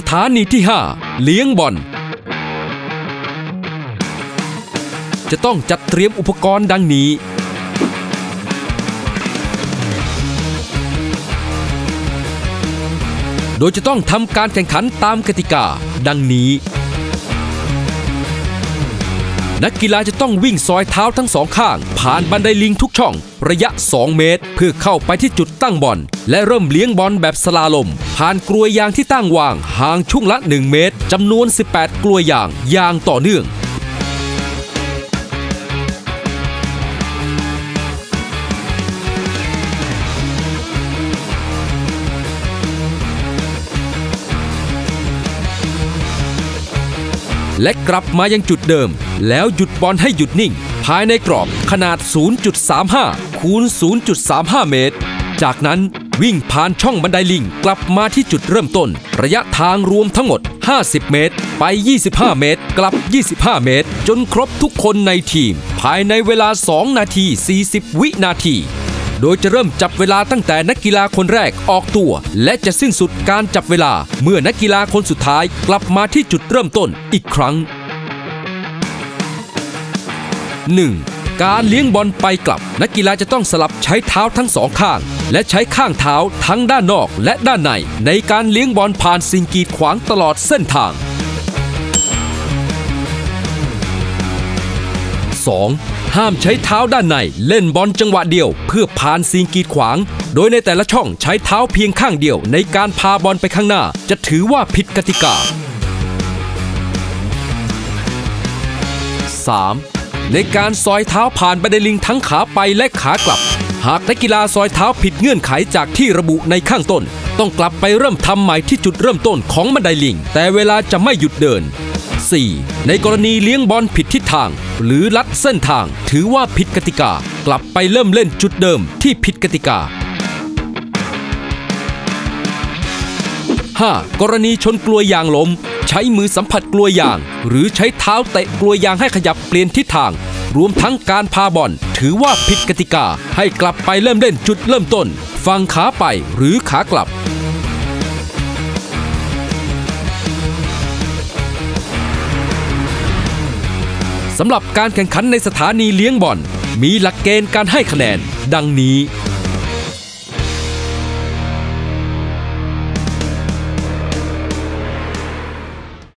สถานีที่ 5 เลี้ยงบอลจะต้องจัดเตรียมอุปกรณ์ดังนี้ โดยจะต้องทำการแข่งขันตามกติกาดังนี้ นักกีฬาจะต้องวิ่งซอยเท้าทั้งสองข้าง ผ่านบันไดลิงทุกช่อง ระยะ 2 เมตร เพื่อเข้าไปที่จุดตั้งบอลและเริ่มเลี้ยงบอลแบบสลาลม ผ่านกลวยยางที่ตั้งวางห่างช่วงละ 1 เมตรจำนวน 18 กลวยยางอย่างต่อเนื่อง และกลับมายังจุดเดิม แล้วหยุดบอลให้หยุดนิ่ง ภายในกรอบขนาด 0.35 คูณ 0.35 เมตร จากนั้นวิ่งผ่านช่องบันไดลิงกลับมาที่จุดเริ่มต้น ระยะทางรวมทั้งหมด 50 เมตร ไป 25 เมตร กลับ 25 เมตร จนครบทุกคนในทีม ภายในเวลา 2 นาที 40 วินาที โดยจะเริ่มจับเวลาตั้งแต่นักกีฬาคนแรกออกตัว และจะสิ้นสุดการจับเวลาเมื่อนักกีฬาคนสุดท้ายกลับมาที่จุดเริ่มต้นอีกครั้ง 1. การเลี้ยงบอลไปกลับ นักกีฬาจะต้องสลับใช้เท้าทั้งสองข้าง และใช้ข้างเท้าทั้งด้านนอกและด้านใน ในการเลี้ยงบอลผ่านสิ่งกีดขวางตลอดเส้นทาง 2. ห้ามใช้เท้าด้านในเล่นบอลจังหวะเดียว เพื่อผ่านสิ่งกีดขวาง โดยในแต่ละช่องใช้เท้าเพียงข้างเดียว ในการพาบอลไปข้างหน้า จะถือว่าผิดกติกา 3. ในการซอยเท้าผ่านบันไดลิงทั้งขาไปและขากลับ หากนักกีฬาซอยเท้าผิดเงื่อนไขจากที่ระบุในข้างต้น ต้องกลับไปเริ่มทำใหม่ที่จุดเริ่มต้นของบันไดลิง แต่เวลาจะไม่หยุดเดิน 4. ในกรณีเลี้ยงบอลผิดทิศทาง หรือลัดเส้นทาง ถือว่าผิดกติกา กลับไปเริ่มเล่นจุดเดิมที่ผิดกติกา 5. กรณีชนกลวยยางล้ม ใช้มือสัมผัสกลวยยาง หรือใช้เท้าเตะกลวยยางให้ขยับเปลี่ยนทิศทาง รวมทั้งการพาบอลถือว่าผิดกติกา ให้กลับไปเริ่มเล่นจุดเริ่มต้น ฝั่งขาไปหรือขากลับ สำหรับการแข่งขันในสถานีเลี้ยงบอลมีหลักเกณฑ์การให้คะแนน ดังนี้